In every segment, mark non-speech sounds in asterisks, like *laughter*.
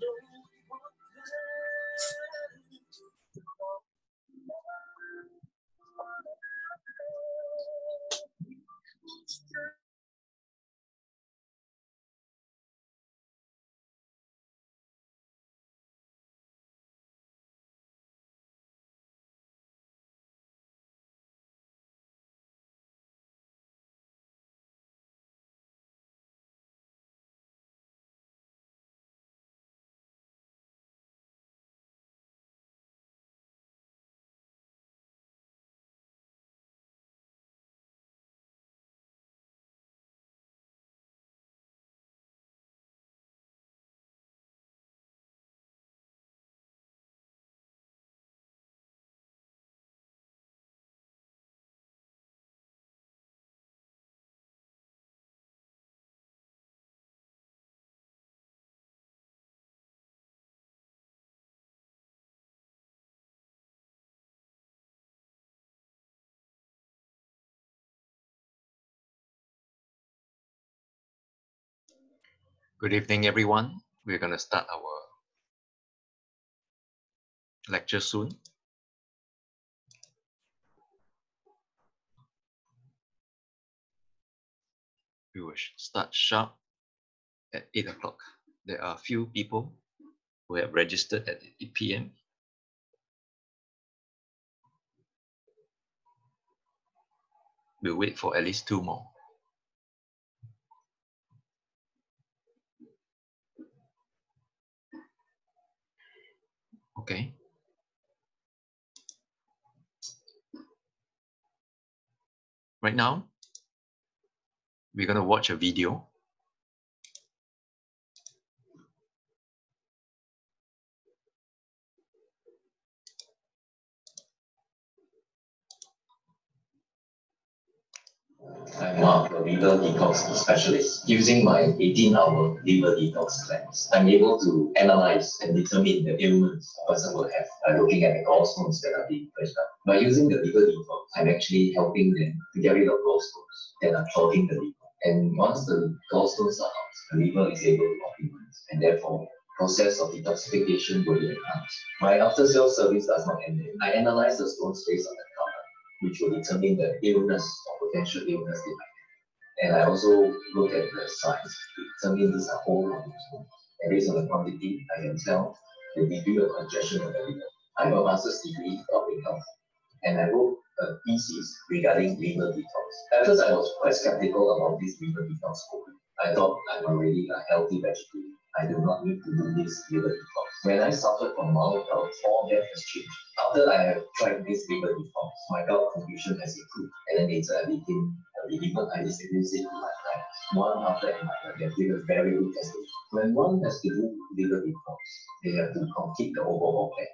Gracias. Good evening, everyone. We're going to start our lecture soon. We will start sharp at 8 o'clock. There are a few people who have registered at 8 p.m. We'll wait for at least two more. Okay. Right now, we're going to watch a video. I'm Mark, a liver detox specialist. Using my 18-hour liver detox cleanse, I'm able to analyze and determine the ailments a person will have by looking at the gallstones that are being pushed up. By using the liver detox, I'm actually helping them to get rid of gallstones that are clogging the liver. And once the gallstones are out, the liver is able to optimize, and therefore process of detoxification will be enhanced. My after-sales service does not end there. I analyze the stones based on the color, which will determine the illness or potential illness they might have. And I also look at the size to determine these are whole conditions. And based on the quantity, I can tell the degree of congestion of the liver. I have a master's degree public health, and I wrote a thesis regarding liver detox. At first, I was quite skeptical about this liver detox program. I thought I'm already a healthy vegetarian. I do not need to do this liver detox. When I suffered from mild gout, all that has changed. After I have tried this liver detox, my gout condition has improved. And then later I became a believer. I it to my clients, one after another. They have given very good testimony. When one has to do liver detox, they have to complete the overall plan.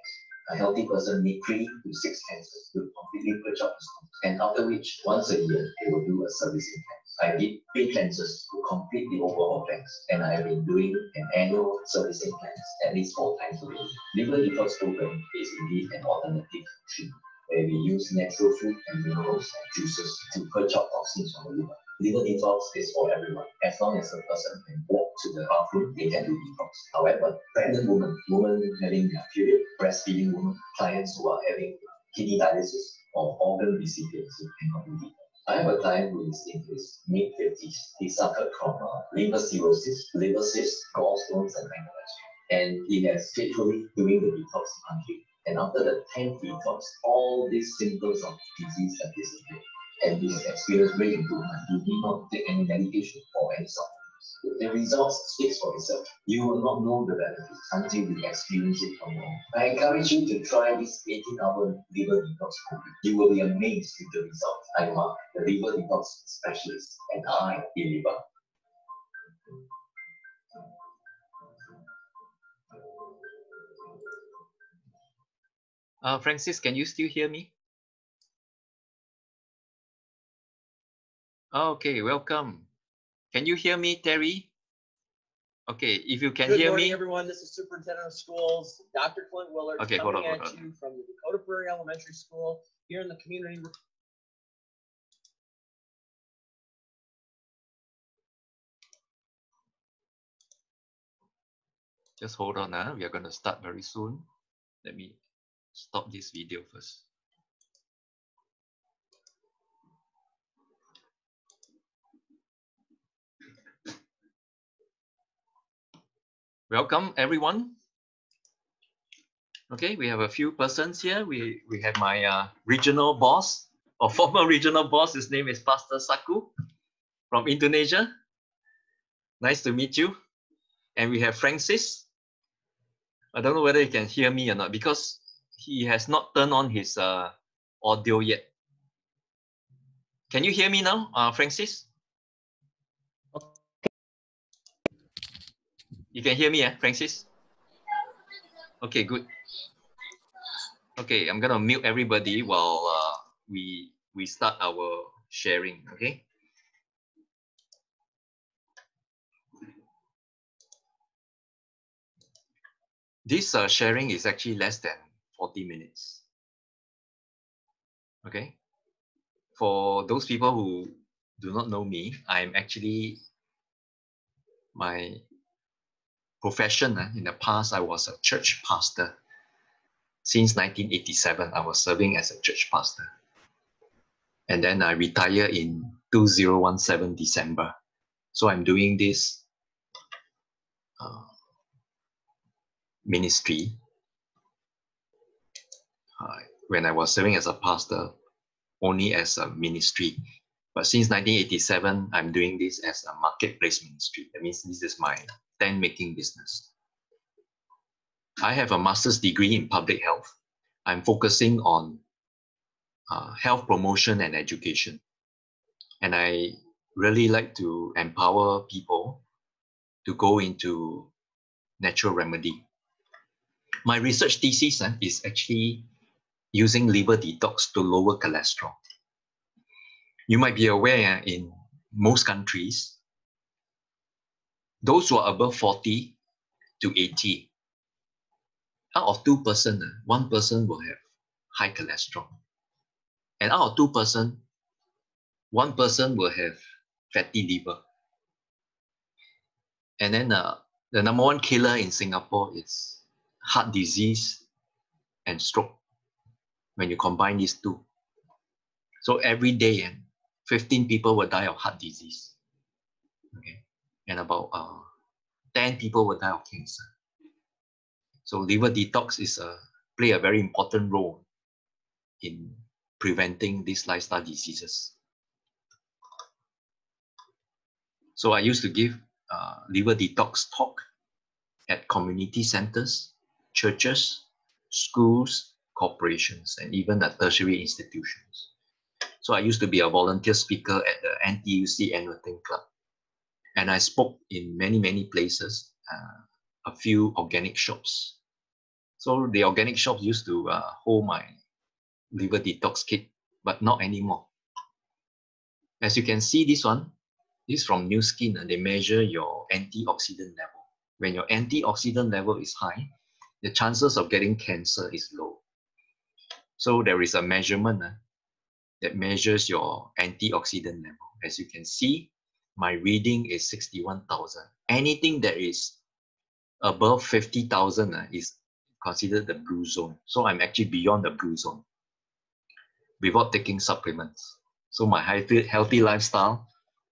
A healthy person needs three to six cleanses to completely purge out stones. And after which, once a year, they will do a servicing cleanse. I did three cleanses to complete the overall cleanse, and I have been doing an annual servicing cleanse at least four times a week. Liver detox program is indeed an alternative treatment where we use natural food and minerals and juices to purge out toxins from the liver. Liver detox is for everyone. As long as a person can walk to the bathroom, they can do detox. However, pregnant women, women having their period, breastfeeding women, clients who are having kidney dialysis or organ recipients cannot do detox. I have a client who is in his mid 50s. He suffered from uh, liver cirrhosis, liver cysts, gallstones, and hemorrhage. And he has faithfully doing the detox untreated. And after the 10th detox, all these symptoms of disease have disappeared. And he has experienced great improvement. He did not take any medication for any supplements. The results speaks for itself. You will not know the benefits until you experience it from your I encourage you to try this 18-hour liver detox program. You will be amazed with the results. I'm Mark, the liver detox specialist, and I deliver. Uh, Francis, can you still hear me? Okay, welcome. Can you hear me, Terry? Okay, if you can Good hear morning, me. everyone. This is Superintendent of Schools, Dr. Clint Willard, Okay, hold coming on, hold at you from the Dakota Prairie Elementary School here in the community. Just hold on, uh. we are going to start very soon. Let me stop this video first. Welcome, everyone. Okay, we have a few persons here. We, we have my uh, regional boss, or *laughs* former regional boss. His name is Pastor Saku from Indonesia. Nice to meet you. And we have Francis. I don't know whether he can hear me or not because he has not turned on his uh, audio yet. Can you hear me now, uh, Francis? You can hear me, eh, Francis? Okay, good. Okay, I'm gonna mute everybody while uh, we we start our sharing. Okay. This uh, sharing is actually less than 40 minutes. Okay. For those people who do not know me, I'm actually my profession uh, in the past, I was a church pastor. Since 1987, I was serving as a church pastor. And then I retired in 2017 December. So I'm doing this uh, ministry uh, when I was serving as a pastor, only as a ministry. But since 1987, I'm doing this as a marketplace ministry. That means this is my tent making business. I have a master's degree in public health. I'm focusing on uh, health promotion and education. And I really like to empower people to go into natural remedy. My research thesis uh, is actually using liver detox to lower cholesterol. You might be aware uh, in most countries, those who are above 40 to 80, out of two person, uh, one person will have high cholesterol. And out of two person, one person will have fatty liver. And then uh, the number one killer in Singapore is heart disease and stroke when you combine these two. So every day, 15 people will die of heart disease. Okay. And about uh, 10 people will die of cancer. So liver detox is a play a very important role in preventing these lifestyle diseases. So I used to give uh, liver detox talk at community centers, churches, schools, corporations, and even at tertiary institutions. So I used to be a volunteer speaker at the NTUC Annual Thing Club. And I spoke in many, many places, uh, a few organic shops. So the organic shops used to uh, hold my liver detox kit, but not anymore. As you can see, this one, this is from Nu Skin, and they measure your antioxidant level. When your antioxidant level is high, the chances of getting cancer is low. So there is a measurement uh, that measures your antioxidant level. As you can see, my reading is 61,000. Anything that is above 50,000 uh, is considered the blue zone. So I'm actually beyond the blue zone without taking supplements. So my healthy, healthy lifestyle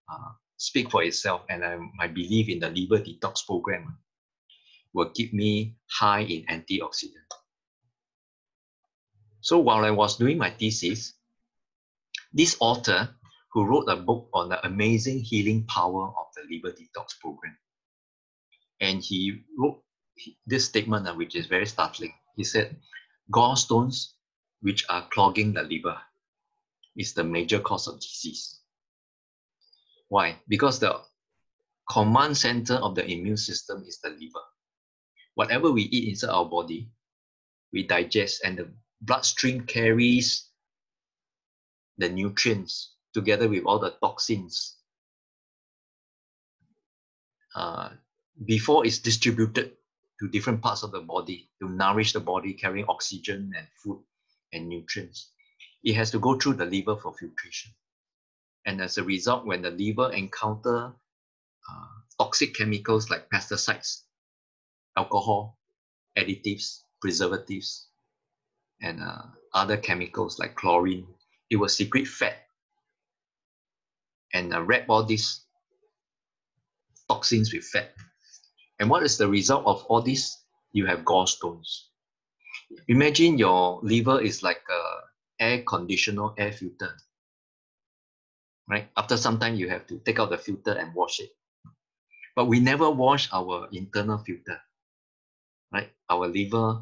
uh, speak for itself and I, my belief in the liver detox program will keep me high in antioxidant. So while I was doing my thesis, this author who wrote a book on the amazing healing power of the liver detox program. And he wrote this statement, uh, which is very startling. He said, gallstones, which are clogging the liver, is the major cause of disease. Why? Because the command center of the immune system is the liver. Whatever we eat inside our body, we digest, and the bloodstream carries the nutrients together with all the toxins uh, before it's distributed to different parts of the body to nourish the body, carrying oxygen and food and nutrients. It has to go through the liver for filtration. And as a result, when the liver encounter uh, toxic chemicals like pesticides, alcohol, additives, preservatives, and uh, other chemicals like chlorine, it will secrete fat and uh, wrap all these toxins with fat. And what is the result of all this? You have gallstones. Imagine your liver is like a air conditioner, air filter. Right? After some time, you have to take out the filter and wash it. But we never wash our internal filter. Right? Our liver,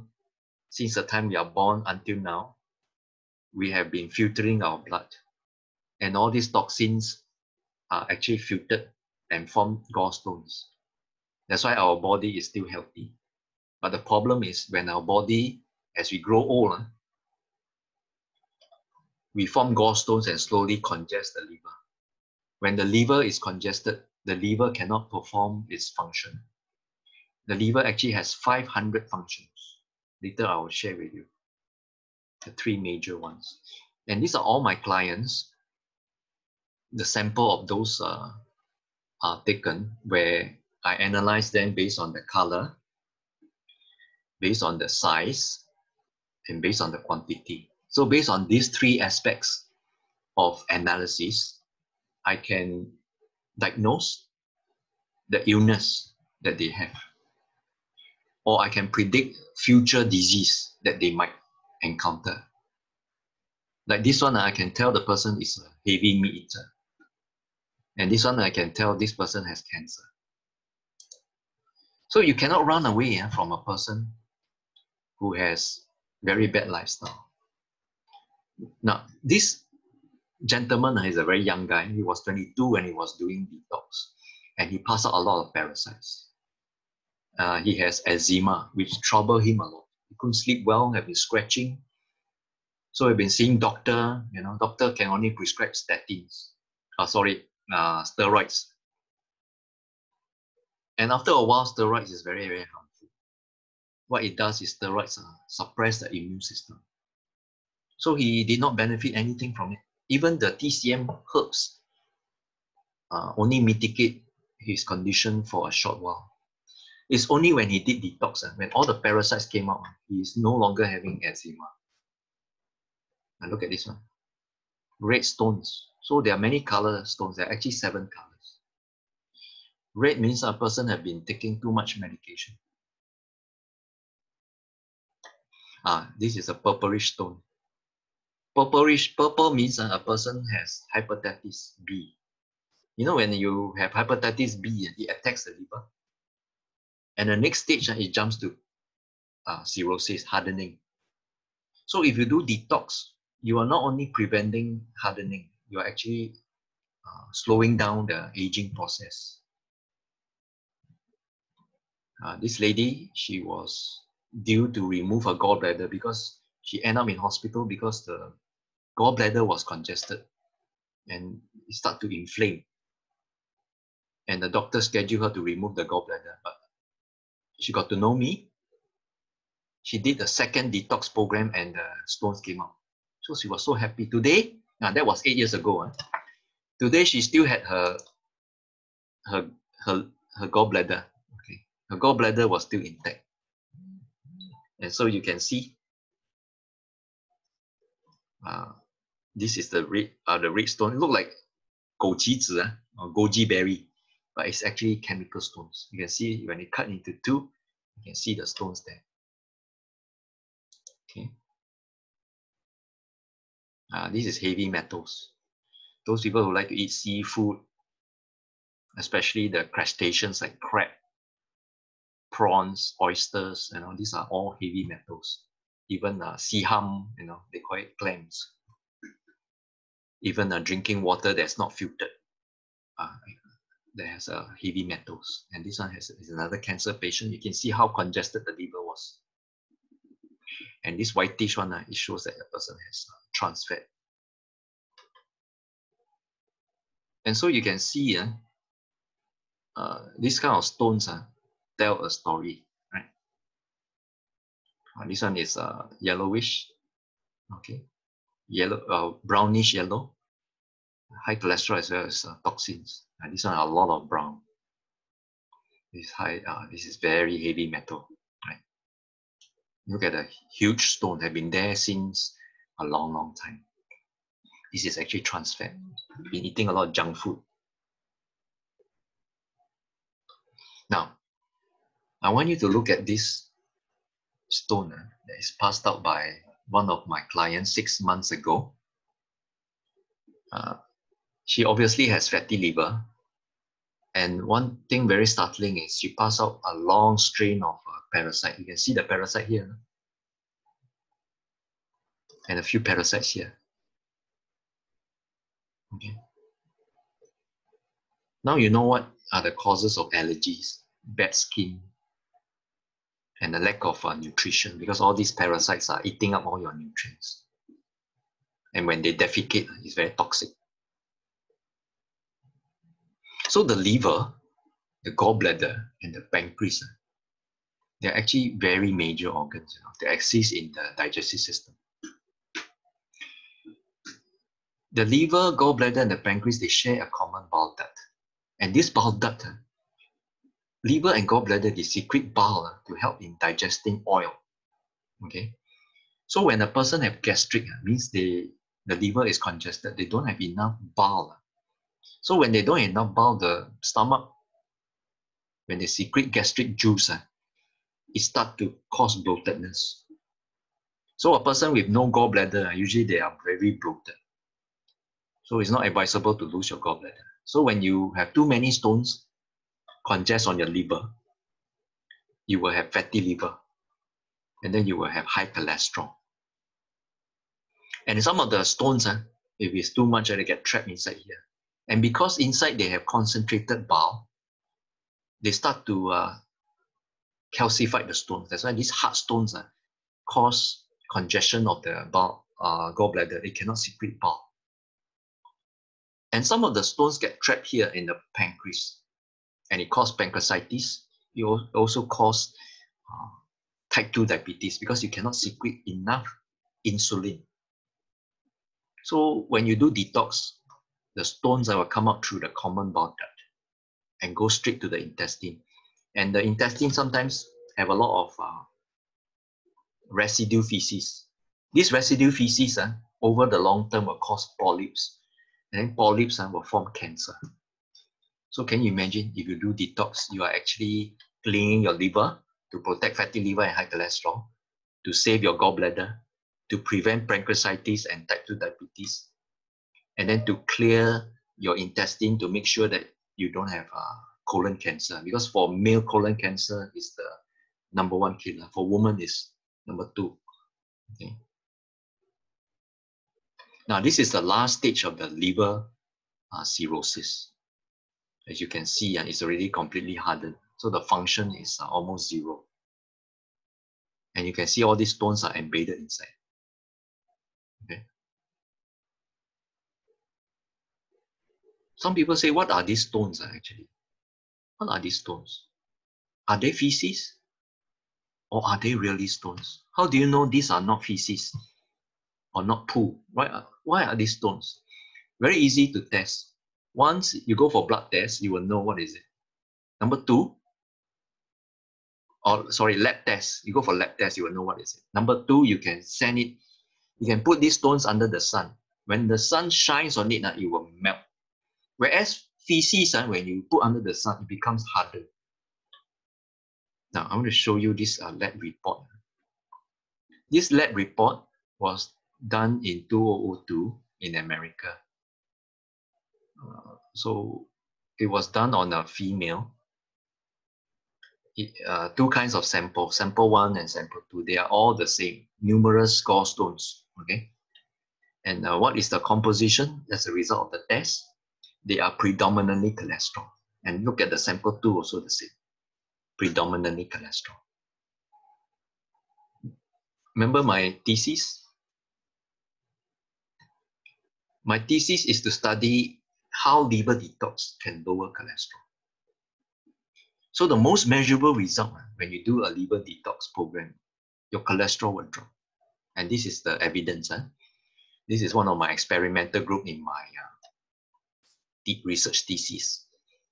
since the time we are born until now, we have been filtering our blood. And all these toxins are actually filtered and form gallstones. That's why our body is still healthy. But the problem is when our body, as we grow older, ah, we form gallstones and slowly congest the liver. When the liver is congested, the liver cannot perform its function. The liver actually has 500 functions. Later I will share with you the three major ones. And these are all my clients. The sample of those uh, are taken where I analyze them based on the color, based on the size, and based on the quantity. So based on these three aspects of analysis, I can diagnose the illness that they have. Or I can predict future disease that they might encounter. Like this one, I can tell the person is a heavy meat eater. And this one, I can tell this person has cancer. So you cannot run away uh, from a person who has very bad lifestyle. Now, this gentleman uh, is a very young guy. He was 22 when he was doing detox, and he passed out a lot of parasites. Uh, he has eczema, which troubled him a lot. He couldn't sleep well, have been scratching. So we've been seeing doctor, you know, doctor can only prescribe statins. Uh, sorry, uh, steroids. And after a while, steroids is very, very harmful. What it does is steroids uh, suppress the immune system. So he did not benefit anything from it. Even the TCM herbs uh, only mitigate his condition for a short while. It's only when he did detox, uh, when all the parasites came out, he is no longer having eczema. And look at this one. Red stones. So there are many color stones. There are actually seven colors. Red means a person have been taking too much medication. Ah, this is a purplish stone. Purplish, purple means a person has hepatitis B. You know, when you have hepatitis B, it attacks the liver. And the next stage, uh, it jumps to uh, cirrhosis, hardening. So if you do detox, you are not only preventing hardening, you are actually uh, slowing down the aging process. Uh, this lady, she was due to remove her gallbladder because she ended up in hospital because the gallbladder was congested and it started to inflame. And the doctor scheduled her to remove the gallbladder, but she got to know me. She did the second detox program and the stones came out. So she was so happy. Today, now that was eight years ago. Huh? Today she still had her her her her gallbladder. Okay, her gallbladder was still intact, and so you can see. Uh, this is the red uh, the red stone. It look like goji uh, or goji berry, but it's actually chemical stones. You can see when it cut into two, you can see the stones there. Okay. Uh, this is heavy metals. those people who like to eat seafood, especially the crustaceans like crab, prawns, oysters, you know, these are all heavy metals. Even uh, sea hum, you know, they call it clams. Even uh, drinking water that's not filtered, uh, that has uh, heavy metals. And this one has is another cancer patient. You can see how congested the liver was. And this whitish one, uh, it shows that the person has uh, trans fat. And so you can see uh, uh, this kind of stones uh, tell a story, right? Uh, this one is uh, yellowish, okay, yellow, uh, brownish yellow, high cholesterol as well as uh, toxins. And this one a lot of brown. This high, uh, this is very heavy metal? Look at the huge stone, have been there since a long, long time. This is actually trans fat. Been eating a lot of junk food. Now, I want you to look at this stone uh, that is passed out by one of my clients six months ago. Uh, she obviously has fatty liver. And one thing very startling is she passed out a long strain of uh, parasite. You can see the parasite here. And a few parasites here. Okay. Now you know what are the causes of allergies, bad skin, and the lack of uh, nutrition because all these parasites are eating up all your nutrients. And when they defecate, it's very toxic. So the liver, the gallbladder, and the pancreas, they're actually very major organs. You know, they exist in the digestive system. The liver, gallbladder, and the pancreas, they share a common bile duct. And this bile duct, liver and gallbladder, they secrete bile to help in digesting oil. Okay. So when a person have gastric, means they the liver is congested, they don't have enough bile. So when they don't have enough bile, the stomach, when they secrete gastric juice, it start to cause bloatedness. So a person with no gallbladder, usually they are very bloated. So it's not advisable to lose your gallbladder. So when you have too many stones congest on your liver, you will have fatty liver. And then you will have high cholesterol. And some of the stones, uh, if it's too much, uh, they get trapped inside here. And because inside they have concentrated bile, they start to uh, calcify the stones. That's why these hard stones uh, cause congestion of the uh, gallbladder. It cannot secrete bile. And some of the stones get trapped here in the pancreas and it causes pancreatitis. It also causes uh, type 2 diabetes because you cannot secrete enough insulin. So when you do detox, the stones will come up through the common bile duct and go straight to the intestine. And the intestine sometimes have a lot of uh, residue feces. This residue feces uh, over the long term will cause polyps and then polyps uh, will form cancer. So can you imagine if you do detox, you are actually cleaning your liver to protect fatty liver and high cholesterol, to save your gallbladder, to prevent pancreatitis and type 2 diabetes, and then to clear your intestine to make sure that you don't have uh, colon cancer. Because for male, colon cancer is the number one killer. For women, is number two. Okay. Now, this is the last stage of the liver uh, cirrhosis. As you can see, uh, it's already completely hardened. So the function is uh, almost zero. And you can see all these stones are embedded inside. Okay. Some people say, what are these stones uh, actually? What are these stones? Are they feces? Or are they really stones? How do you know these are not feces or not poo? Why, why are these stones? Very easy to test. Once you go for blood test, you will know what is it. Number two, or sorry, lab test. You go for lab test, you will know what is it. Number two, you can send it, you can put these stones under the sun. When the sun shines on it, uh, it will melt. Whereas feces, uh, when you put under the sun, it becomes harder. Now, I want to show you this uh, lab report. This lab report was done in 2002 in America. So it was done on a female. It, uh, two kinds of sample, sample one and sample two. They are all the same, numerous gallstones. Okay. And uh, what is the composition as a result of the test? They are predominantly cholesterol. And look at the sample two, also the same, predominantly cholesterol. Remember my thesis? My thesis is to study how liver detox can lower cholesterol. So the most measurable result ah, when you do a liver detox program, your cholesterol will drop. And this is the evidence. Huh? Ah. This is one of my experimental group in my uh, research thesis.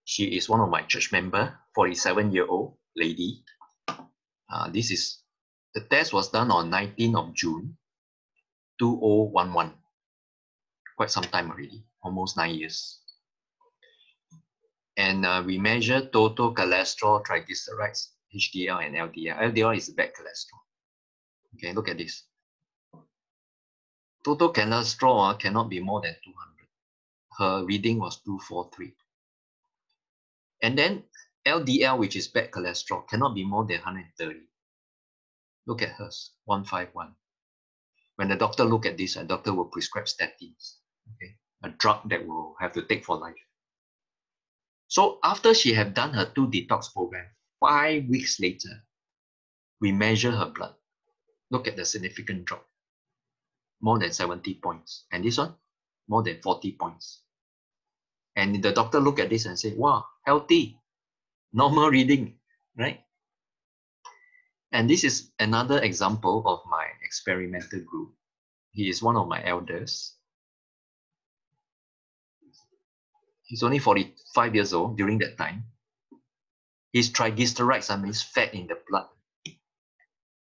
She is one of my church member, 47 year old lady. Uh, this is the test was done on 19th of June 2011. Quite some time already, almost nine years. And uh, we measure total cholesterol, triglycerides, HDL, and LDL. LDL is bad cholesterol. Okay, look at this. Total cholesterol uh, cannot be more than 200. Her reading was 243. And then LDL, which is bad cholesterol, cannot be more than 130. Look at hers, 151. When the doctor look at this, a doctor will prescribe statins, okay, a drug that will have to take for life. So after she have done her two detox program, five weeks later, we measure her blood. Look at the significant drop. More than 70 points. And this one, more than 40 points. And the doctor look at this and say, wow, healthy, normal reading, right? And this is another example of my experimental group. He is one of my elders. He's only 45 years old during that time. His triglycerides, I mean, fat in the blood.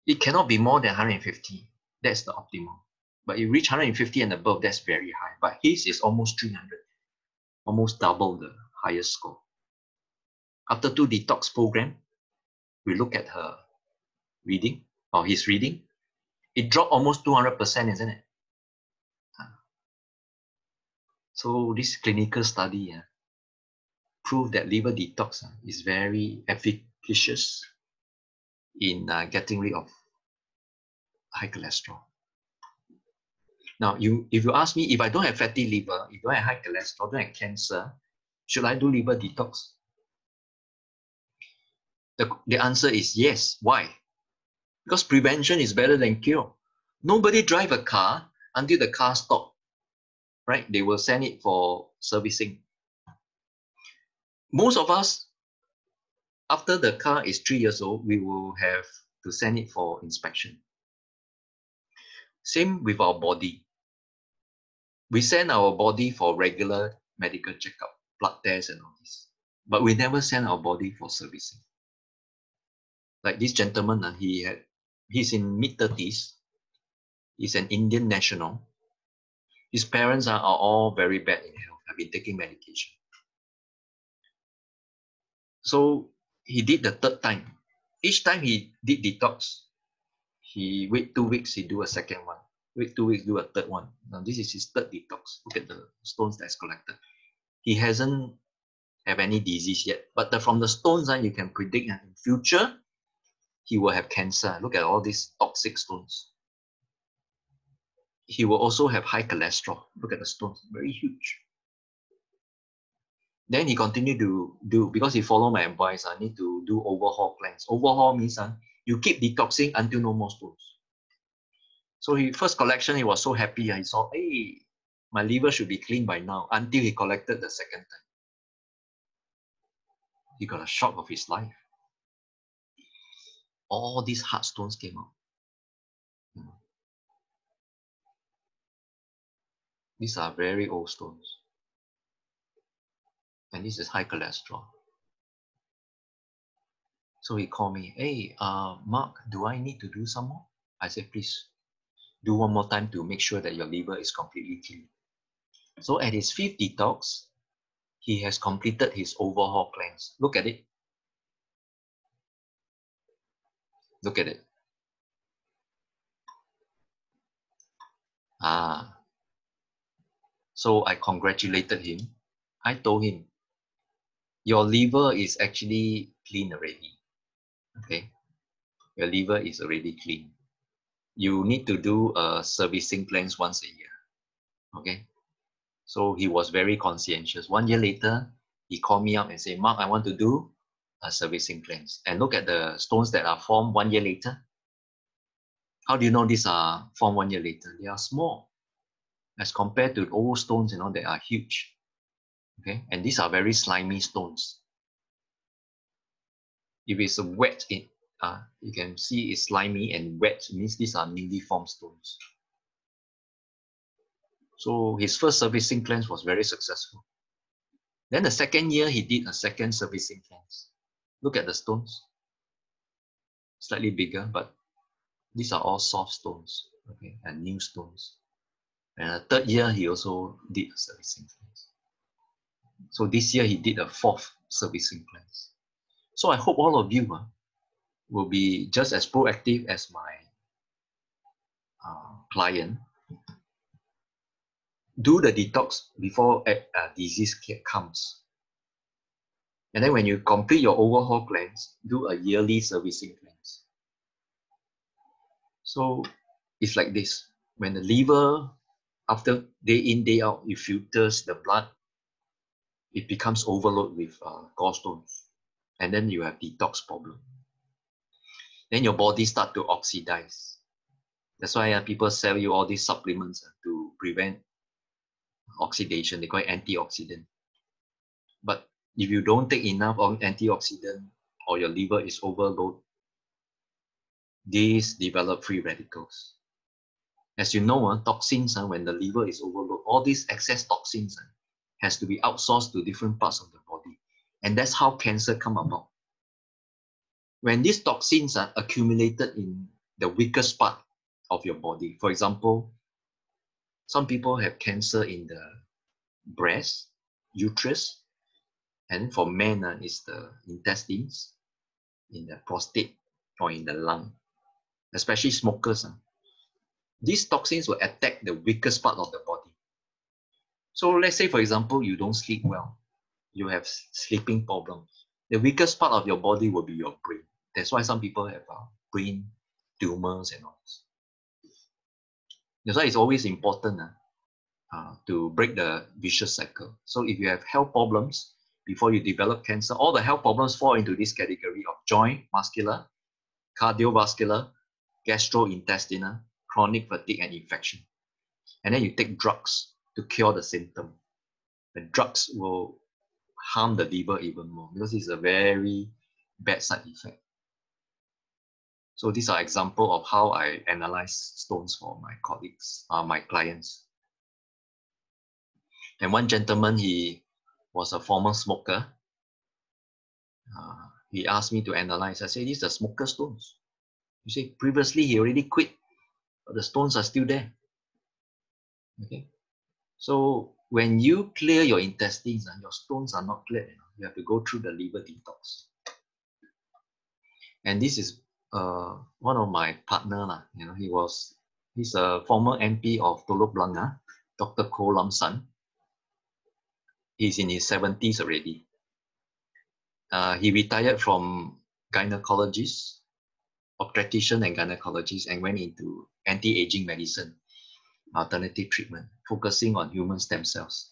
It cannot be more than 150. That's the optimal. But you reach 150 and above, that's very high. But his is almost 300, almost double the highest score. After two detox program, we look at her reading or his reading, it dropped almost 200%, isn't it? So this clinical study uh, proved that liver detox uh, is very efficacious in uh, getting rid of high cholesterol. Now, you if you ask me if I don't have fatty liver, if I don't have high cholesterol, don't have cancer, should I do liver detox? The, the answer is yes. Why? because prevention is better than cure. Nobody drive a car until the car stop, right? They will send it for servicing. Most of us, after the car is three years old, we will have to send it for inspection. Same with our body. We send our body for regular medical checkup, blood tests and all this. But we never send our body for servicing. Like this gentleman, uh, he had he's in mid 30s. He's an Indian national. His parents are, are all very bad in health, have been taking medication. So he did the third time. Each time he did detox, he wait two weeks, he do a second one. Wait two weeks, do a third one. Now this is his third detox. Look at the stones that's collected. He hasn't have any disease yet, but the, from the stones, uh, you can predict uh, in future he will have cancer. Look at all these toxic stones. He will also have high cholesterol. Look at the stones, very huge. Then he continued to do, because he followed my advice, I need to do overhaul plans. Overhaul means uh, you keep detoxing until no more stones. So he first collection, he was so happy. He saw, hey, my liver should be clean by now, until he collected the second time. He got a shock of his life all these hard stones came out. Hmm. These are very old stones. And this is high cholesterol. So he called me, hey, uh, Mark, do I need to do some more? I said, please do one more time to make sure that your liver is completely clean. So at his fifth detox, he has completed his overhaul plans. Look at it. Look at it. Ah. So I congratulated him. I told him, your liver is actually clean already. Okay. Your liver is already clean. You need to do a servicing cleanse once a year. Okay. So he was very conscientious. One year later, he called me up and said, Mark, I want to do a servicing cleanse. And look at the stones that are formed one year later. How do you know these are formed one year later? They are small as compared to old stones, you know, they are huge. Okay, and these are very slimy stones. If it's wet, it uh, you can see it's slimy and wet, means these are newly formed stones. So his first servicing cleanse was very successful. Then the second year, he did a second servicing cleanse. Look at the stones. Slightly bigger, but these are all soft stones, okay, and new stones. And the third year, he also did a servicing cleanse. So this year, he did a fourth servicing cleanse. So I hope all of you uh, will be just as proactive as my uh, client. Do the detox before a, a disease comes. And then when you complete your overhaul cleanse, do a yearly servicing cleanse. So it's like this. When the liver after day in, day out, it filters the blood, it becomes overloaded with uh, gallstones. And then you have detox problem. Then your body start to oxidize. That's why uh, people sell you all these supplements uh, to prevent oxidation. They call it antioxidant. But if you don't take enough of antioxidant or your liver is overload, these develop free radicals. As you know, uh, toxins, uh, when the liver is overloaded, all these excess toxins uh, has to be outsourced to different parts of the body. And that's how cancer come about. When these toxins are accumulated in the weakest part of your body, for example, some people have cancer in the breast, uterus, and for men, uh, it's the intestines, in the prostate, or in the lung, especially smokers. Uh, these toxins will attack the weakest part of the body. So let's say, for example, you don't sleep well, you have sleeping problems. The weakest part of your body will be your brain. That's why some people have uh, brain tumors and all this. That's why it's always important uh, uh, to break the vicious cycle. So if you have health problems before you develop cancer, all the health problems fall into this category of joint, muscular, cardiovascular, gastrointestinal, chronic fatigue and infection. And then you take drugs to cure the symptom. The drugs will harm the liver even more because it's a very bad side effect. So these are example of how I analyze stones for my colleagues, uh, my clients. And one gentleman, he was a former smoker. Uh, he asked me to analyze. I said, these are smoker stones. You see, previously he already quit but the stones are still there. Okay. So when you clear your intestines and your stones are not cleared, you have to go through the liver detox. And this is uh, one of my partner, lah. you know, he was he's a former MP of Telok Blangah, Dr. Koh Lam Son. He's in his 70s already. Uh, he retired from gynecologist, obstetrician and gynecologist and went into anti-aging medicine, alternative treatment, focusing on human stem cells.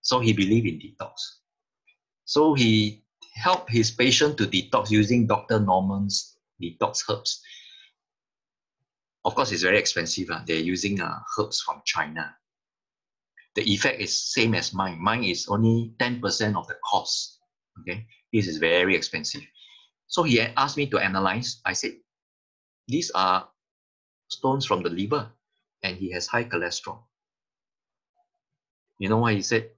So he believed in detox. So he helped his patient to detox using Dr. Norman's detox herbs. Of course, it's very expensive. Uh. They're using uh, herbs from China. The effect is same as mine. Mine is only 10% of the cost. Okay, this is very expensive. So he asked me to analyze. I said, these are stones from the liver and he has high cholesterol. You know why he said,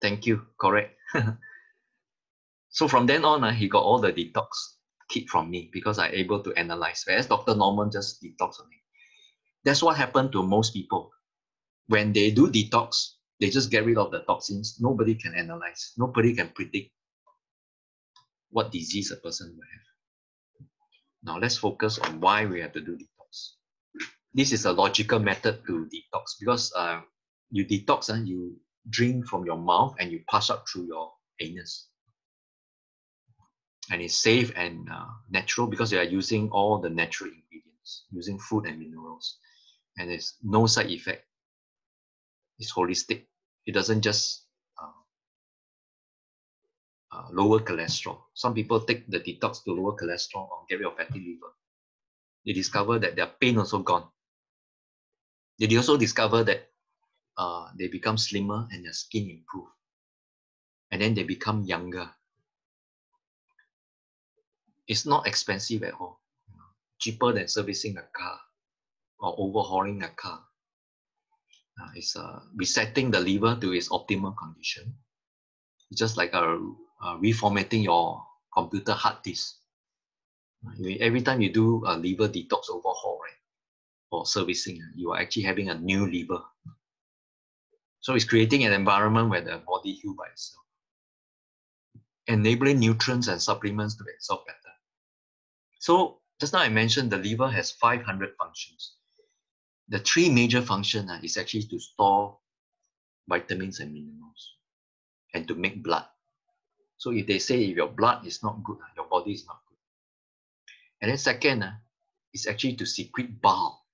thank you, correct. *laughs* so from then on, uh, he got all the detox kit from me because I'm able to analyze. Whereas Dr. Norman just detox on me. That's what happened to most people. When they do detox, they just get rid of the toxins. Nobody can analyze. Nobody can predict what disease a person will have. Now let's focus on why we have to do detox this is a logical method to detox because uh, you detox and uh, you drink from your mouth and you pass up through your anus. And it's safe and uh, natural because they are using all the natural ingredients, using food and minerals. And there's no side effect. It's holistic. It doesn't just uh, uh, lower cholesterol. Some people take the detox to lower cholesterol or get rid of fatty liver. They discover that their pain also gone. They also discover that uh, they become slimmer and their skin improve. And then they become younger. It's not expensive at all. Cheaper than servicing a car or overhauling a car. Uh, it's uh, resetting the liver to its optimal condition. It's just like a, uh, reformatting your computer hard disk. Every time you do a liver detox overhaul, right, or servicing, you are actually having a new liver. So it's creating an environment where the body heals by itself, enabling nutrients and supplements to absorb better. So just now I mentioned the liver has 500 functions. The three major functions uh, is actually to store vitamins and minerals and to make blood. So if they say if your blood is not good, your body is not good. And then second uh, is actually to secrete bile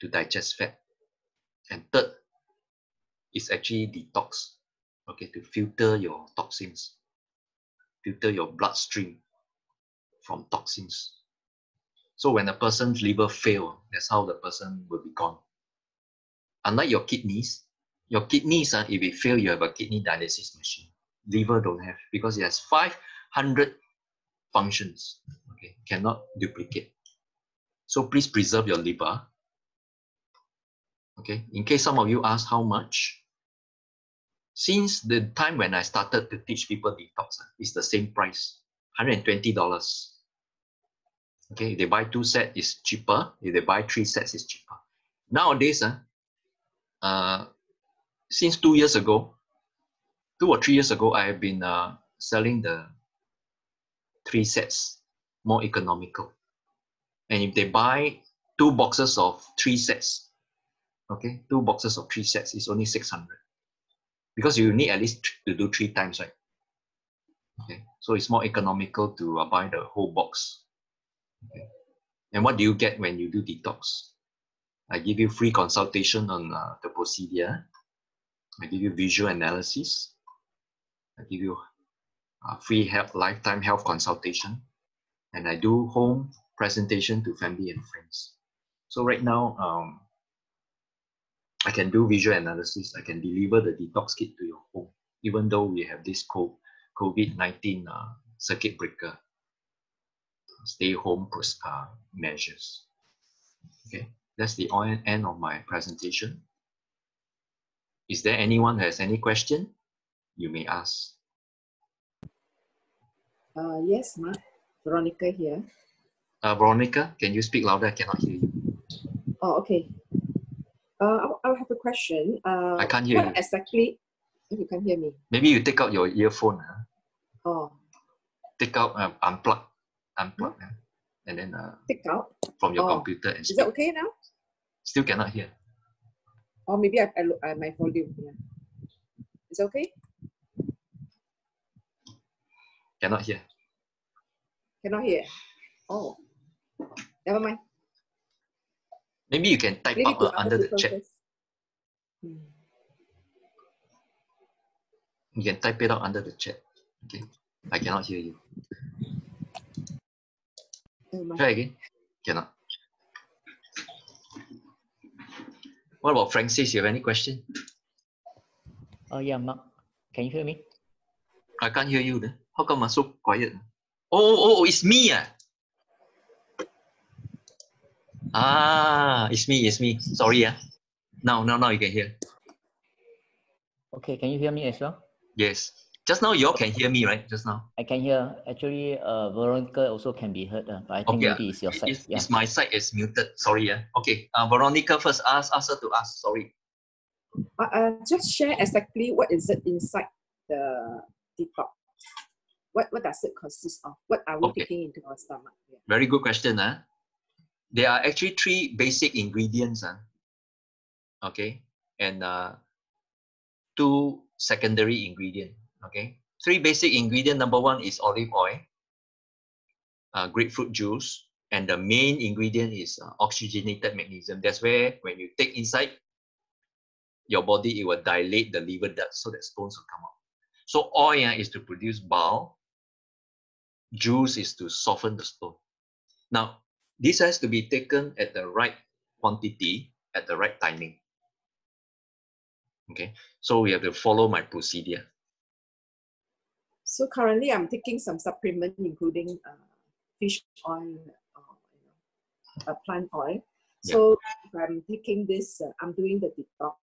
to digest fat. And third is actually detox, okay, to filter your toxins, filter your bloodstream from toxins. So when a person's liver fail, that's how the person will be gone. Unlike your kidneys, your kidneys, uh, if it fail, you have a kidney dialysis machine. Liver don't have because it has 500 functions. Okay, cannot duplicate. So please preserve your liver. Okay, in case some of you ask how much, since the time when I started to teach people detox, uh, it's the same price, $120. Okay, if they buy two sets, it's cheaper. If they buy three sets, it's cheaper. Nowadays, uh, uh, since two years ago, two or three years ago, I have been uh, selling the three sets more economical. And if they buy two boxes of three sets, okay, two boxes of three sets is only 600 because you need at least to do three times, right? Okay, so it's more economical to uh, buy the whole box. And what do you get when you do detox? I give you free consultation on uh, the procedure. I give you visual analysis. I give you uh, free health, lifetime health consultation. And I do home presentation to family and friends. So right now, um, I can do visual analysis. I can deliver the detox kit to your home, even though we have this COVID-19 uh, circuit breaker stay home uh, measures. Okay, that's the end of my presentation. Is there anyone who has any question? You may ask. Uh, yes, Ma. Veronica here. Uh, Veronica, can you speak louder? I cannot hear you. Oh, okay. Uh, I I have a question. Uh, I can't hear you. exactly? You can hear me. Maybe you take out your earphone. Huh? Oh. Take out, uh, unplug unplug mm and then uh, take out from your oh. computer and speak. Is that okay now? Still cannot hear. Or maybe I, I at my volume. Yeah. Is okay? Cannot hear. Cannot hear. Oh, never mind. Maybe you can type maybe uh, under the chat. Hmm. You can type it out under the chat. Okay. I cannot hear you. Try again. Cannot. What about Francis? You have any question? Oh yeah, Mark. Can you hear me? I can't hear you. Then. How come I'm so quiet? Oh, oh, oh, it's me. Ah. ah, it's me, it's me. Sorry. Ah. Now, now, now you can hear. Okay, can you hear me as well? Yes. Just now, you all can hear me, right? Just now. I can hear. Actually, uh, Veronica also can be heard, uh, but I think okay. maybe it's your side. It's, yeah. it's my side is muted. Sorry. Yeah. Okay. Uh, Veronica first. Ask, ask her to ask. Sorry. Uh, uh, just share exactly what is it inside the detox. What, what does it consist of? What are we okay. taking into our stomach? Yeah. Very good question. Huh? There are actually three basic ingredients. Huh? Okay. And uh, two secondary ingredient. Okay, three basic ingredient. Number one is olive oil, uh, grapefruit juice, and the main ingredient is uh, oxygenated magnesium. That's where when you take inside your body, it will dilate the liver ducts so that stones will come out. So oil uh, is to produce bile, juice is to soften the stone. Now, this has to be taken at the right quantity at the right timing. Okay, so we have to follow my procedure. So currently, I'm taking some supplement, including uh, fish oil, uh, uh, plant oil. Yeah. So if I'm taking this, uh, I'm doing the detox.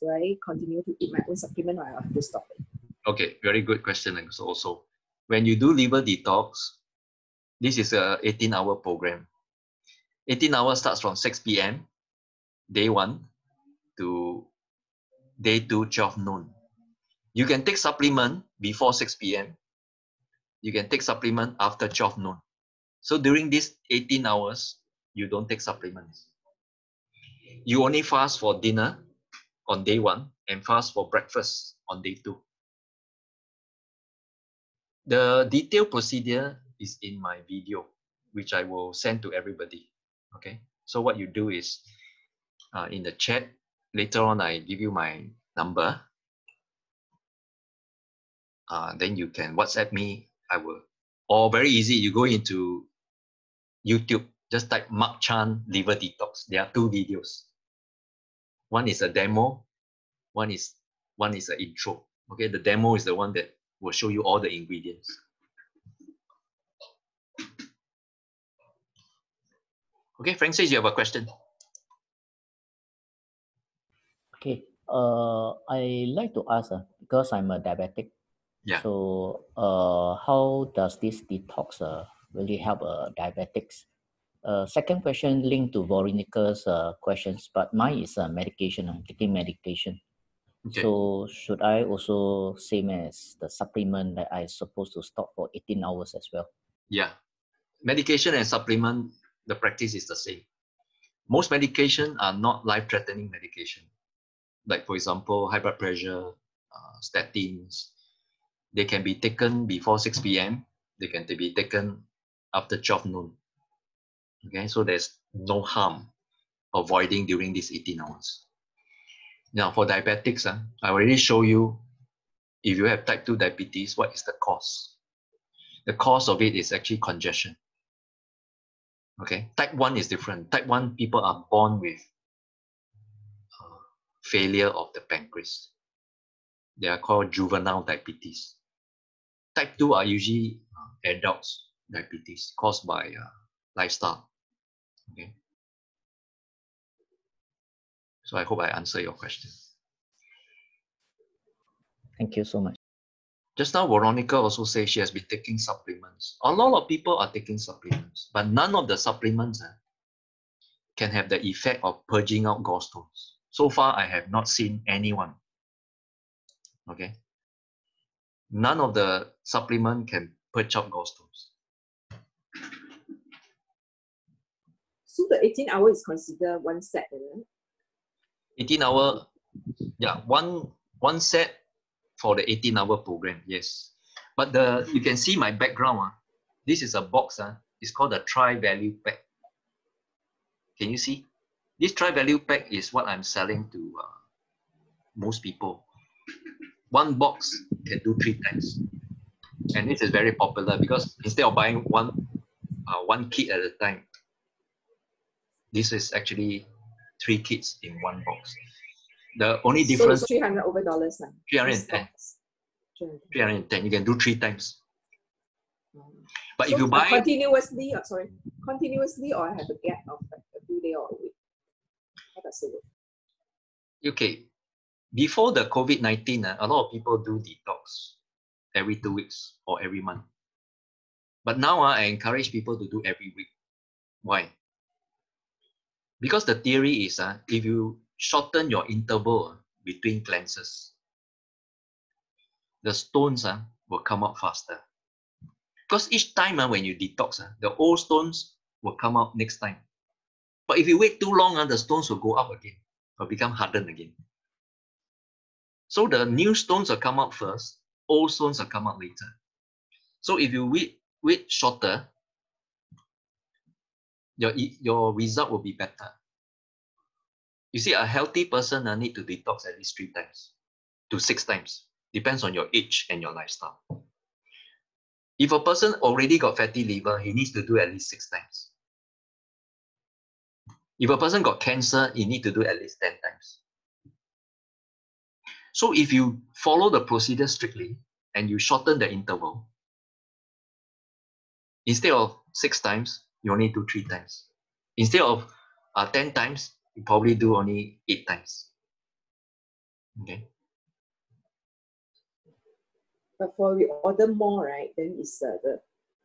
Will I continue to eat my own supplement, or I have to stop it? Okay, very good question also. When you do liver detox, this is a 18 hour program. 18 hours starts from 6 p.m. day one to day two, 12 noon. You can take supplement before 6 p.m. You can take supplement after 12 noon. So during these 18 hours, you don't take supplements. You only fast for dinner on day one and fast for breakfast on day two. The detailed procedure is in my video, which I will send to everybody. Okay. So what you do is uh, in the chat, later on, I give you my number. Uh, then you can WhatsApp me. I will. Or very easy, you go into YouTube, just type Mark Chan liver detox. There are two videos. One is a demo, one is one is an intro. Okay, the demo is the one that will show you all the ingredients. Okay, Frank says you have a question. Okay. Uh, I like to ask uh, because I'm a diabetic. Yeah. So, uh, how does this detox uh, really help uh, diabetics? Uh, second question linked to Veronica's uh, questions, but mine is uh, medication. I'm taking medication. Okay. So, should I also same as the supplement that I supposed to stop for 18 hours as well? Yeah. Medication and supplement, the practice is the same. Most medication are not life-threatening medication. Like for example, high blood pressure, uh, statins. They can be taken before 6 p.m. They can be taken after 12 noon. Okay, so there's no harm avoiding during these 18 hours. Now for diabetics, uh, I already show you if you have type 2 diabetes, what is the cause? The cause of it is actually congestion. Okay, type 1 is different. Type 1 people are born with uh, failure of the pancreas. They are called juvenile diabetes. Type 2 are usually uh, adults diabetes caused by uh, lifestyle. Okay. So I hope I answer your question. Thank you so much. Just now, Veronica also says she has been taking supplements. A lot of people are taking supplements, but none of the supplements uh, can have the effect of purging out gallstones. So far, I have not seen anyone. Okay. None of the supplement can purge out gallstones. So the 18 hour is considered one set, it? 18 hour, yeah, one one set for the 18 hour program, yes. But the you can see my background. Uh, this is a box. Uh, it's called a tri value pack. Can you see? This tri value pack is what I'm selling to uh, most people. One box can do three times. And this is very popular because instead of buying one uh, one kit at a time, this is actually three kits in one box. The only So difference it's 300 over dollars. lah. 310. This 310. 310 you can do three times Mm. but So if you buy continuously, or sorry, continuously, or I have a gap of like a few day or a week. How does it work? okay before the covid-19 uh, a lot of people do detox every two weeks or every month. But now uh, i encourage people to do every week. Why? Because the theory is uh, if you shorten your interval between cleanses the stones uh, will come out faster. Because each time uh, when you detox uh, the old stones will come out next time. But if you wait too long uh, the stones will go up again will become hardened again So the new stones will come out first, old stones will come out later. So if you wait, wait shorter, your, your result will be better. You see, a healthy person uh, need to detox at least three times to six times. Depends on your age and your lifestyle. If a person already got fatty liver, he needs to do at least six times. If a person got cancer, he need to do at least 10 times. So if you follow the procedure strictly and you shorten the interval, instead of six times, you only do three times. Instead of uh, 10 times, you probably do only eight times. Okay. But for we order more, right? Then it's uh, the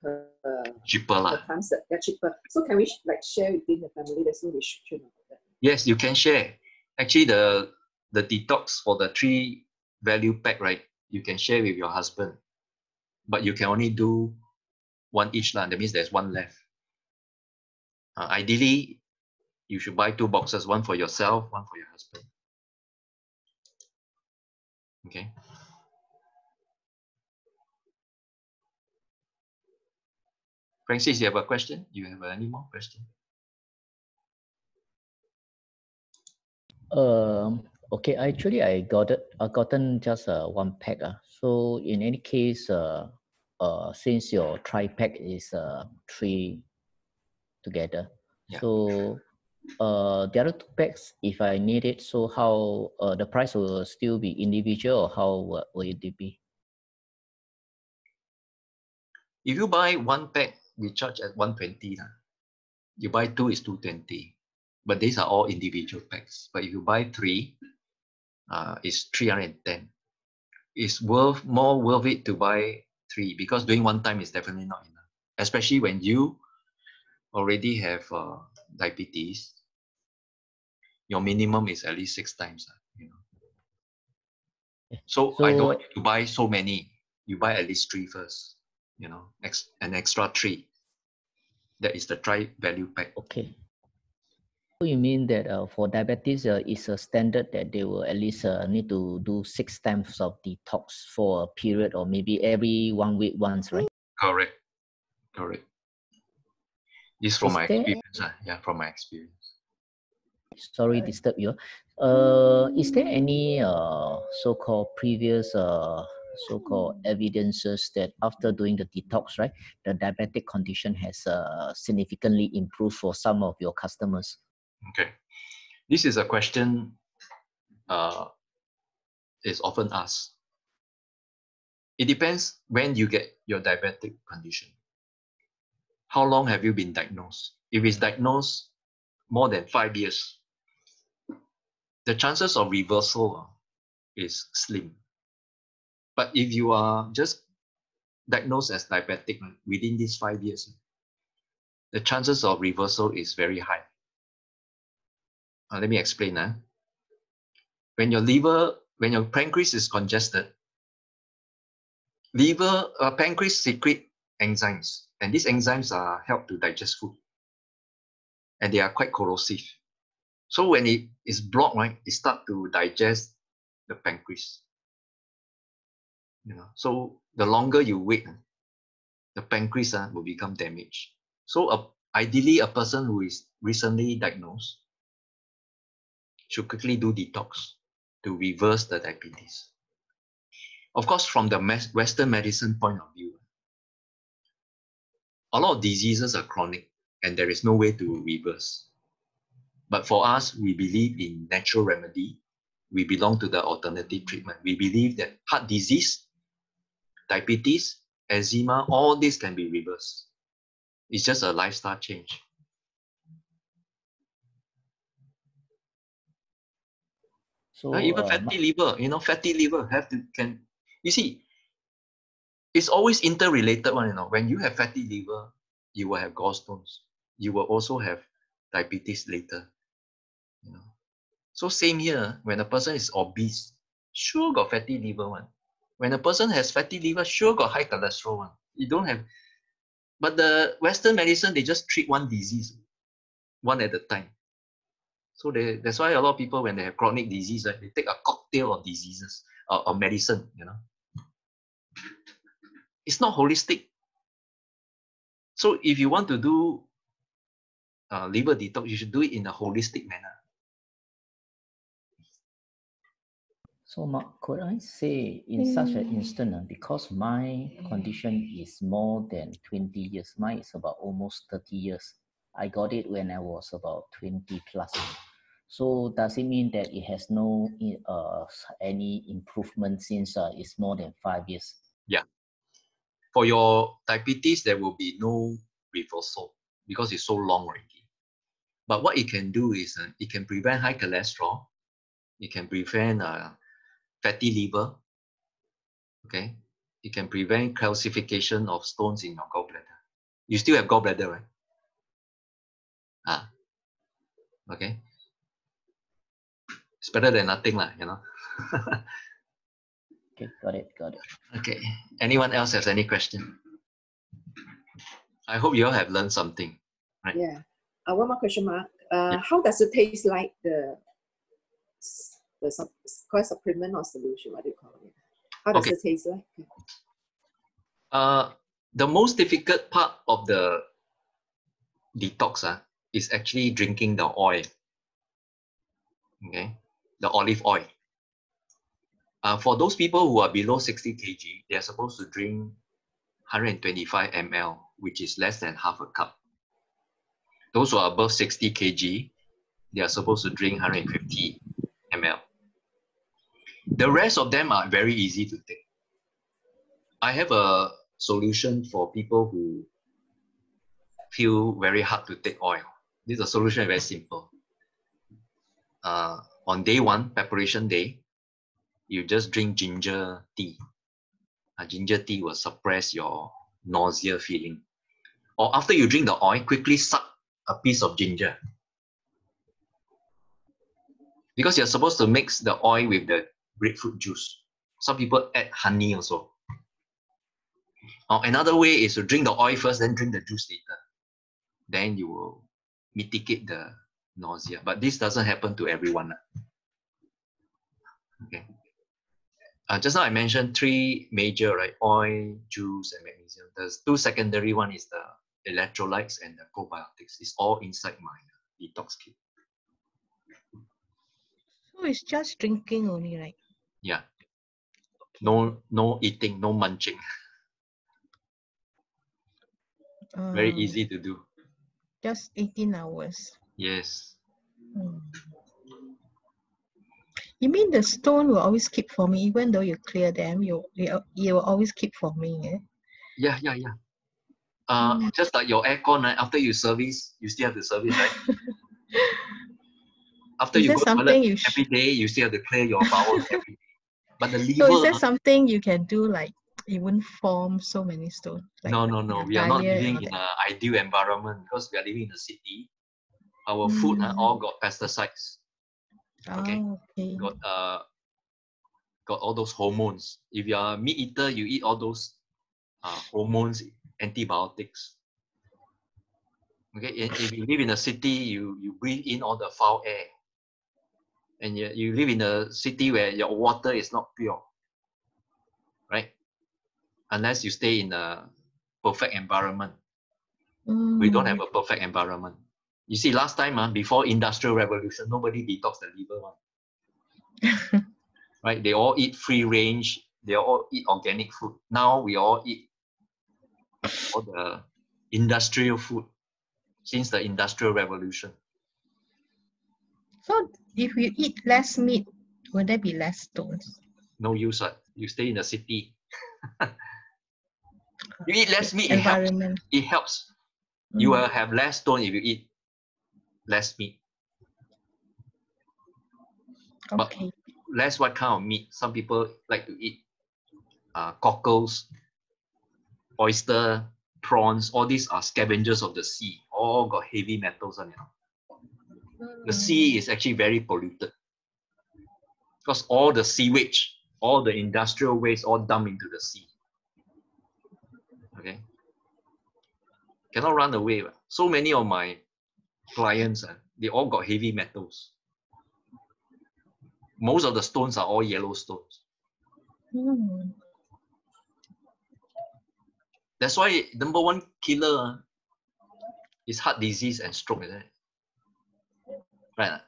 uh, Cheaper the lah. times that they're cheaper. So can we like share within the family? There's no restriction on that. Yes, you can share. Actually, the the detox for the three value pack, right? You can share with your husband, but you can only do one each lah. That means there's one left. Uh, ideally, you should buy two boxes, one for yourself, one for your husband. Okay. Francis, you have a question? You have any more question? Um, okay, actually I got it. I gotten just uh, one pack. Uh. So in any case, uh, uh, since your tri pack is uh, three together, Yeah. so uh, the other two packs, if I need it, so how uh, the price will still be individual or how will, will it be? If you buy one pack, we charge at 120. lah. You buy two is 220. But these are all individual packs. But if you buy three, uh, it's 310. It's worth more worth it to buy three because doing one time is definitely not enough. Especially when you already have uh, diabetes, your minimum is at least six times. ah, You know. Yeah. So, I don't want you to buy so many. You buy at least three first. You know, ex- an extra three. That is the tri value pack. Okay. You mean that uh, for diabetes, uh, it's a standard that they will at least uh, need to do six times of detox for a period or maybe every one week once, right? Correct. Correct. This from Is my there- experience. ah, Yeah, from my experience. Sorry, to disturb you. Uh, is there any uh, so-called previous uh, so-called evidences that after doing the detox, right, the diabetic condition has uh, significantly improved for some of your customers? Okay. This is a question uh, is often asked. It depends when you get your diabetic condition. How long have you been diagnosed? If it's diagnosed more than five years, the chances of reversal uh, is slim. But if you are just diagnosed as diabetic uh, within these five years, the chances of reversal is very high. Uh, let me explain. Uh. When your liver, when your pancreas is congested, liver, uh, pancreas secrete enzymes, and these enzymes are help to digest food, and they are quite corrosive. So when it is blocked, right, it start to digest the pancreas. You know, so the longer you wait, uh, the pancreas uh, will become damaged. So uh, ideally, a person who is recently diagnosed should quickly do detox to reverse the diabetes. Of course, from the Western medicine point of view, a lot of diseases are chronic and there is no way to reverse. But for us, we believe in natural remedy. We belong to the alternative treatment. We believe that heart disease, diabetes, eczema, all this can be reversed. It's just a lifestyle change. So Uh, even uh, fatty liver, you know, fatty liver have to can you see it's always interrelated one, you know. When you have fatty liver, you will have gallstones. You will also have diabetes later. You know. So same here, when a person is obese, sure got fatty liver one. When a person has fatty liver, sure got high cholesterol one. You don't have but the Western medicine, they just treat one disease one at a time. So they, that's why a lot of people, when they have chronic disease, right, they take a cocktail of diseases or, or medicine, you know. It's not holistic. So if you want to do uh, liver detox, you should do it in a holistic manner. So, Mark, could I say in such an Mm. instant, uh, because my condition is more than 20 years, mine is about almost 30 years. I got it when I was about 20 plus. So, does it mean that it has no uh, any improvement since uh, it's more than five years? Yeah. For your diabetes, there will be no reversal because it's so long already. But what it can do is uh, it can prevent high cholesterol. It can prevent uh, fatty liver. Okay. It can prevent calcification of stones in your gallbladder. You still have gallbladder, right? Ah. Okay. It's better than nothing, lah, you know. Okay, got it, got it. okay. Anyone else has any question? I hope you all have learned something. Right? Yeah. Uh, one more question, Mark. Uh, Yeah. How does it taste like the the sup- s- called supplement or solution? What do you call it? How does Okay. it taste like? Uh, the most difficult part of the detox uh, is actually drinking the oil. Okay, the olive oil. Uh, for those people who are below 60 kg, they are supposed to drink 125 ml, which is less than half a cup. Those who are above 60 kg, they are supposed to drink 150 ml. The rest of them are very easy to take. I have a solution for people who feel very hard to take oil. This is a solution very simple. Uh, on day one, preparation day, you just drink ginger tea. Uh, ginger tea will suppress your nausea feeling. Or after you drink the oil, quickly suck a piece of ginger. Because you're supposed to mix the oil with the grapefruit juice. Some people add honey also. Or another way is to drink the oil first, then drink the juice later. Then you will mitigate the nausea. But this doesn't happen to everyone. Okay. Uh, just now I mentioned three major, right? Oil, juice, and magnesium. The two secondary one is the electrolytes and the probiotics. It's all inside my detox kit. So it's just drinking only, right? Yeah. No, no eating, no munching. *laughs* Very Um, easy to do. Just 18 hours. Yes. Hmm. You mean the stone will always keep forming, even though you clear them, you you, you will always keep forming, eh? Yeah, yeah, yeah. Uh, Mm. just like your aircon, right? After you service, you still have to service, right? *laughs* After Is you go toilet something you every day, you still have to clear your bowels every day. But the liver, So is there something you can do like it won't form so many stones? Like no, no, no. We are not living in an ideal environment because we are living in the city. Our food ah, Mm. all got pesticides, okay. Oh, okay. got uh, got all those hormones. If you are a meat eater, you eat all those uh, hormones, antibiotics. Okay, and if you live in a city, you you breathe in all the foul air, and you, you live in a city where your water is not pure, right? Unless you stay in a perfect environment. We don't have Mm. a perfect environment. You see, last time, uh, before industrial revolution, nobody detox the liver one. *laughs* right? They all eat free range. They all eat organic food. Now we all eat all the industrial food since the industrial revolution. So if you eat less meat, will there be less stones? No use. Uh, you stay in the city. *laughs* you eat less meat, it helps. It helps. You Mm. will have less stone if you eat less meat. but- Okay. less what kind of meat. Some people like to eat uh, cockles, oyster, prawns. All these are scavengers of the sea. All got heavy metals on it. The sea is actually very polluted because all the sewage, all the industrial waste, all dumped into the sea. Okay, cannot run away. So many of my clients, uh, they all got heavy metals. Most of the stones are all yellow stones. Mm. That's why number one killer ah, is heart disease and stroke, isn't it? Right.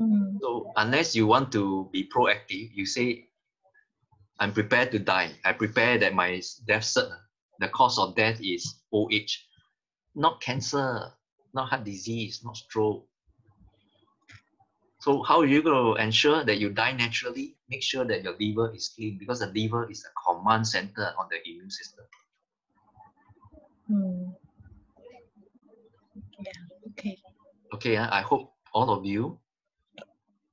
Mm. So unless you want to be proactive, you say, I'm prepared to die. I prepare that my death cert, ah, the cause of death is old age, not cancer, not heart disease, not stroke. So how are you going to ensure that you die naturally? Make sure that your liver is clean because the liver is a command center on the immune system. Mm. Yeah. Okay. Okay, ah, I hope all of you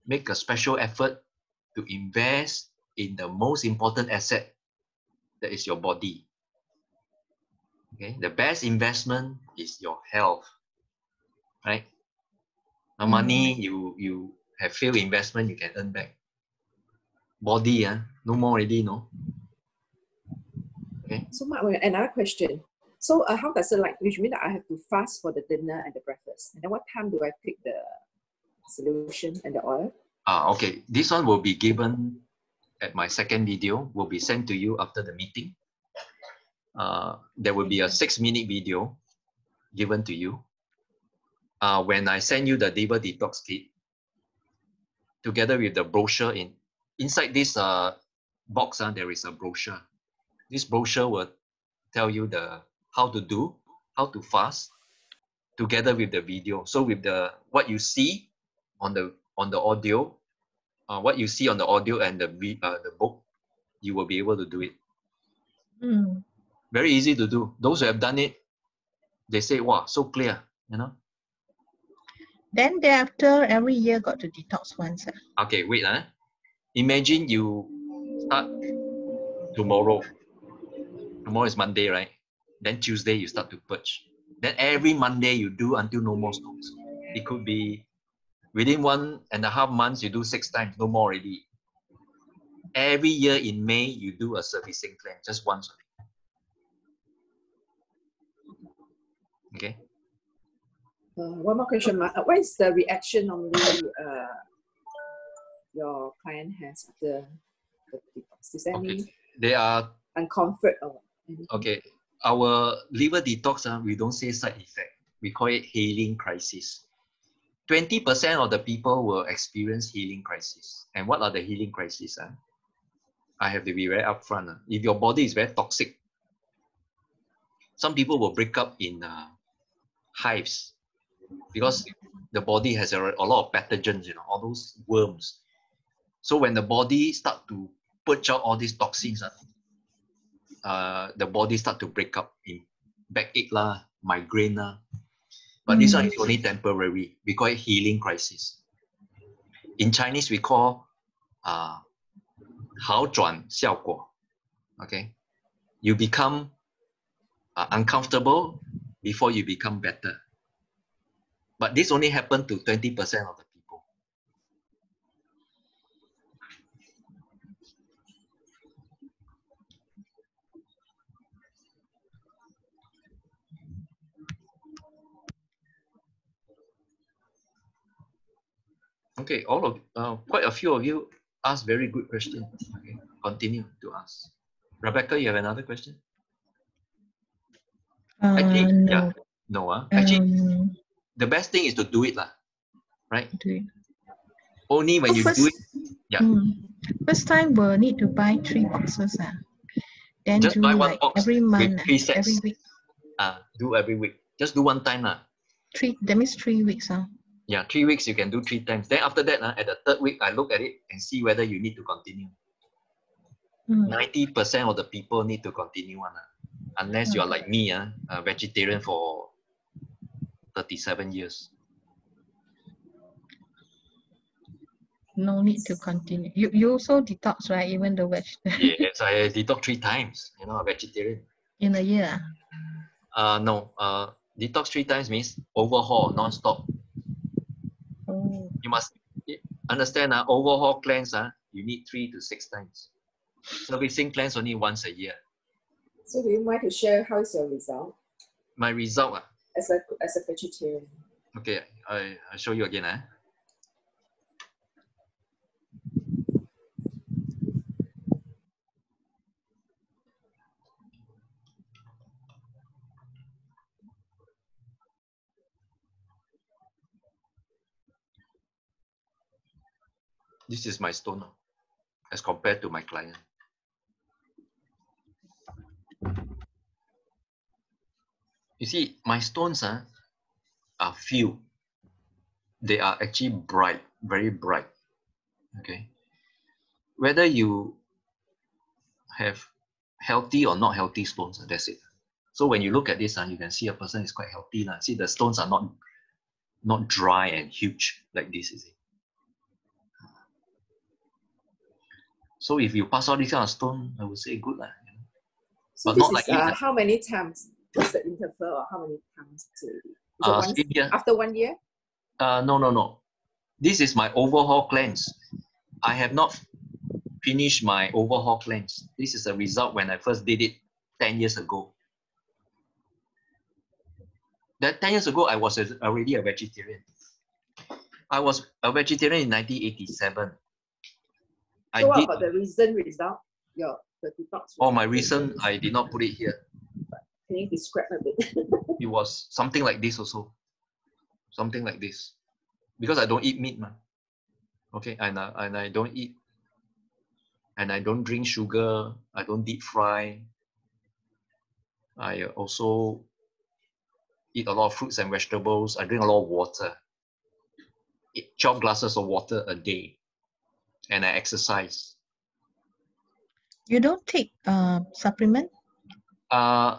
make a special effort to invest in the most important asset that is your body. Okay, the best investment is your health, right? The money you you have failed investment you can earn back. Body, ah, no more already, no. Okay. So Mark, another question. So uh, how does it like, which means that I have to fast for the dinner and the breakfast. And then what time do I take the solution and the oil? Ah, okay. This one will be given at my second video, will be sent to you after the meeting. Uh, there will be a six minute video given to you. Uh, when I send you the liver detox kit, together with the brochure in inside this uh, box, uh, there is a brochure. This brochure will tell you the how to do, how to fast, together with the video. So with the what you see on the on the audio, uh, what you see on the audio and the uh, the book, you will be able to do it. Mm. Very easy to do. Those who have done it, they say, "Wow, so clear," you know. Then thereafter, every year got to detox once. ah. Okay, wait, ah. Imagine you start tomorrow. Tomorrow is Monday, right? Then Tuesday you start to purge. Then every Monday you do until no more stones. It could be within one and a half months you do six times, no more already. Every year in May you do a servicing plan, just once. Okay. Uh, one more question, Mark. Uh, what is the reaction normally uh, your client has after the detox? Is there Okay. any They are uncomfort or anything? Okay, our liver detox, uh, we don't say side effect. We call it healing crisis. 20% of the people will experience healing crisis. And what are the healing crises? Uh? I have to be very upfront. Uh. If your body is very toxic, some people will break up in uh, hives because the body has a, a lot of pathogens, you know, all those worms. So when the body start to purge out all these toxins, uh, uh, the body start to break up in backache lah, migraine lah. But this one is only temporary. We call it healing crisis. In Chinese, we call uh, 好转效果. Okay, you become uh, uncomfortable before you become better. But this only happened to 20% of the people. Okay, all of uh, quite a few of you asked very good questions. Okay, continue to ask. Rebecca, you have another question? Uh, Actually, no. yeah. No, uh, actually, Um, the best thing is to do it, lah. Right? do it. Only when Oh, you first, do it, yeah. mm, first time we'll need to buy three boxes. Ah. Then Just do buy one like box every month, ah, three sets. every week. uh, do every week. Just do one time, lah. Three, that means three weeks. Ah. Yeah, three weeks you can do three times. Then after that, uh, at the third week, I look at it and see whether you need to continue. Mm. Ninety percent of the people need to continue one, uh, unless you are like me, uh, a vegetarian for thirty-seven years. No need to continue. You you also detox, right? Even the vegetarian *laughs* Yes, I detox three times. You know, a vegetarian. in a year. ah. Uh, no, uh, detox three times means overhaul non-stop. Oh. You must understand, uh, overhaul cleanse, uh, you need three to six times. Servicing cleanse only once a year. So do you mind to share how is your result My result, uh, as a as a vegetarian. Okay, I I show you again, eh? This is my stone as compared to my client. You see, my stones ah, are few. They are actually bright, very bright. Okay. Whether you have healthy or not healthy stones, ah, that's it. So when you look at this, uh, you can see a person is quite healthy. Uh. See, the stones are not not dry and huge like this, is it? So if you pass all these kind of stone, I would say good. Uh, you know? So But this not is like uh, how many times? The interval or how many times? already? Is it Uh, once same here. after one year? Uh, no, no, no. This is my overhaul cleanse. I have not finished my overhaul cleanse. This is a result when I first did it 10 years ago. That 10 years ago, I was already a vegetarian. I was a vegetarian in 1987. I So what did, about the recent result? Your the detox. oh, my recent, I did not put it here. Can you describe a bit? It was something like this also. Something like this. Because I don't eat meat, man. Okay, and I, and I don't eat, and I don't drink sugar. I don't deep fry. I also eat a lot of fruits and vegetables. I drink a lot of water. Eat 12 glasses of water a day. And I exercise. You don't take um supplement? Uh,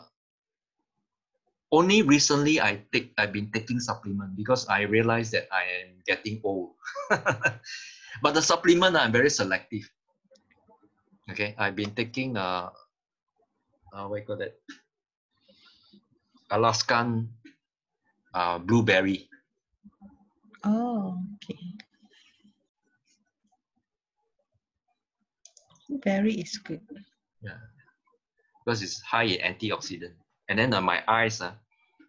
only recently I take I've been taking supplement because I realized that I am getting old. *laughs* but the supplement I'm very selective. Okay, I've been taking uh, uh what you call that? Alaskan uh, blueberry. Oh, okay. Berry is good. Yeah, because it's high in antioxidant. And then uh, my eyes, uh,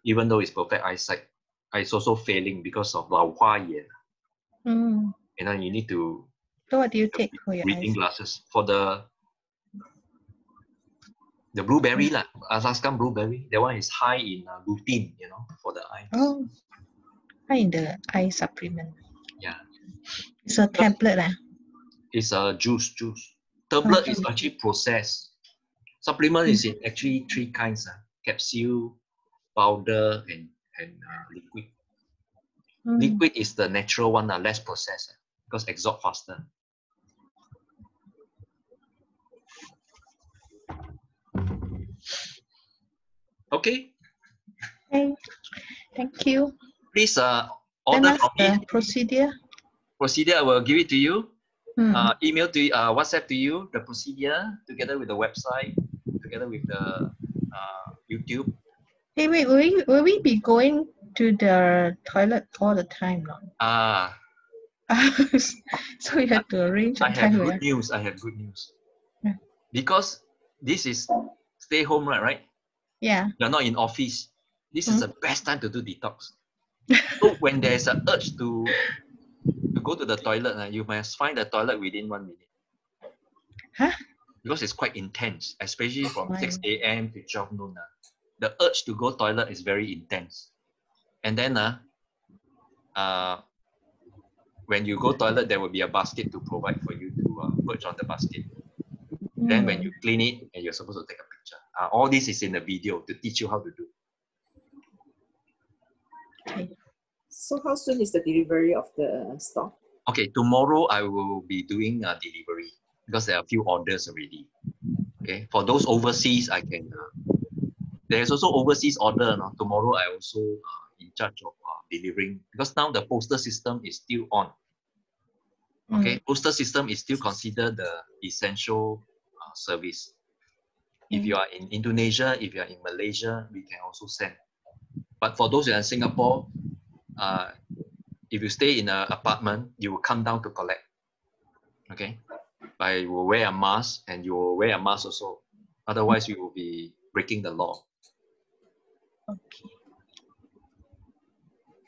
even though it's perfect eyesight, it's also failing because of Lao Hua Yan. Mm. You know, you need to. So what do you take for your reading glasses for the the blueberry mm. lah, Alaskan blueberry. That one is high in uh, lutein, you know, for the eye. Oh, high in the eye supplement. Yeah. It's a tablet lah. It's a juice, juice. Tablet okay. is actually processed. Supplement mm. is hmm. in actually three kinds: uh, capsule, powder, and and uh, liquid. Mm. Liquid is the natural one, uh, less processed uh, because absorb faster. Okay, Okay. Thank you. please uh, order from me. the procedure. Procedure, I will give it to you. Mm. Uh, email to uh, WhatsApp to you the procedure together with the website, together with the uh, YouTube. Hey, wait, will we, will we be going to the toilet all the time now? Ah, *laughs* so we have to arrange I have good news. I have good news. Yeah. Because this is stay home, right? Right? yeah. You're not in office. This is Mm. the best time to do detox. so when there's an urge to to go to the toilet, uh, you must find the toilet within one minute. Huh? Because it's quite intense, especially from Why? 6 a.m. to 12 noon. Uh. The urge to go toilet is very intense. And then uh, uh, when you go toilet, there will be a basket to provide for you to uh, put on the basket. Then when Mm. you clean it and you're supposed to take a picture. Uh, all this is in the video to teach you how to do. Okay. So how soon is the delivery of the stock? Okay, tomorrow I will be doing a delivery because there are a few orders already. Okay, for those overseas, I can. Uh, there's also overseas order. Tomorrow I also uh, in charge of uh, delivering because now the postal system is still on. Okay, postal system is still considered the essential uh, service. If you are in Indonesia, if you are in Malaysia, we can also send. But for those who are in Singapore, uh, if you stay in an apartment, you will come down to collect. Okay, but you will wear a mask and you will wear a mask also. Otherwise, you will be breaking the law. Okay.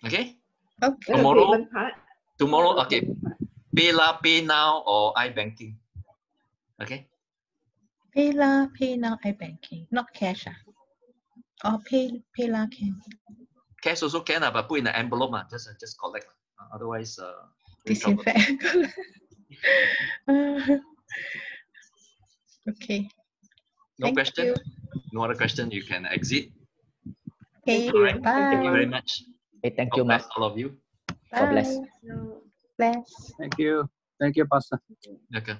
Okay, Okay. Tomorrow? tomorrow. Okay, payment part. PayLah, pay now, or iBanking. Okay, PayLah, pay now, iBanking, not cash ah. Or pay, PayLah can. cash also can, uh, but put in an envelope, uh, just uh, just collect. Uh, otherwise, uh, in trouble. Disinfect. *laughs* okay. No Thank question? you. No other question? You can exit. Okay. All right. Bye. Thank you very much. Okay, thank God you, bless Mark. all of you. God bless. Bless. Thank you. Thank you, Pastor. Okay.